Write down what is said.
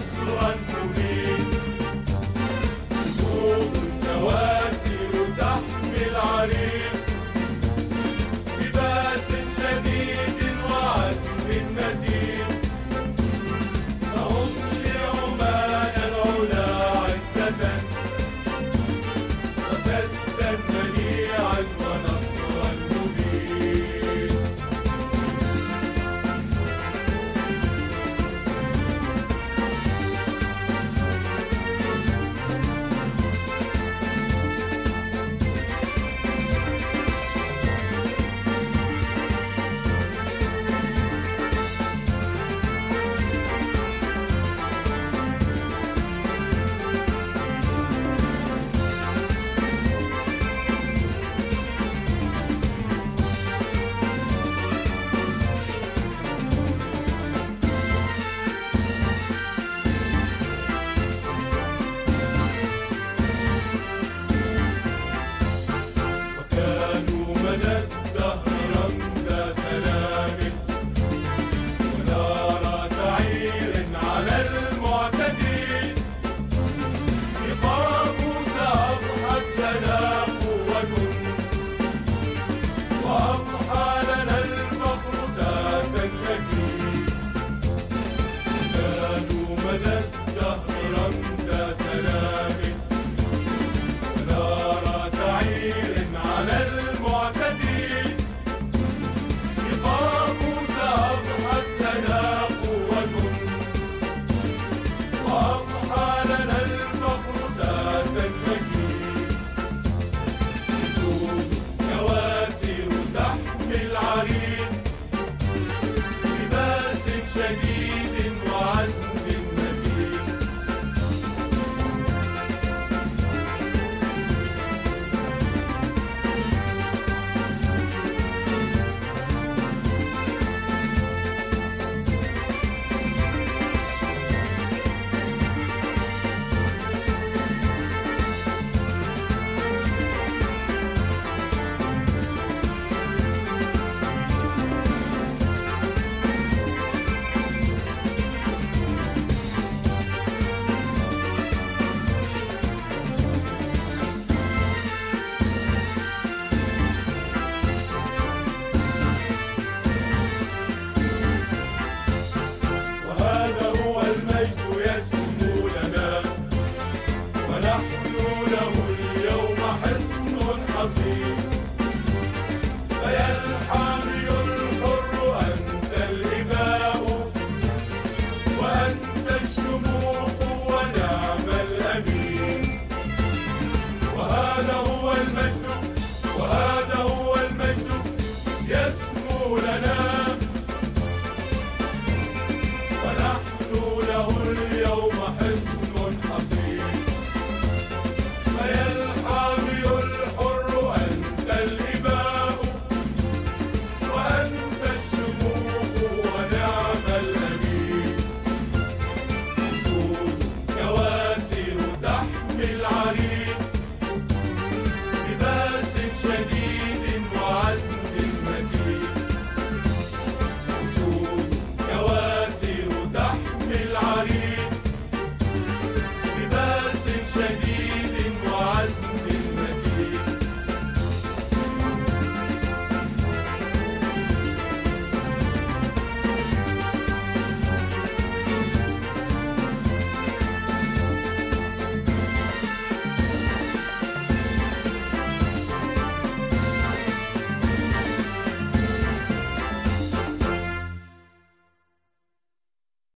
Aslan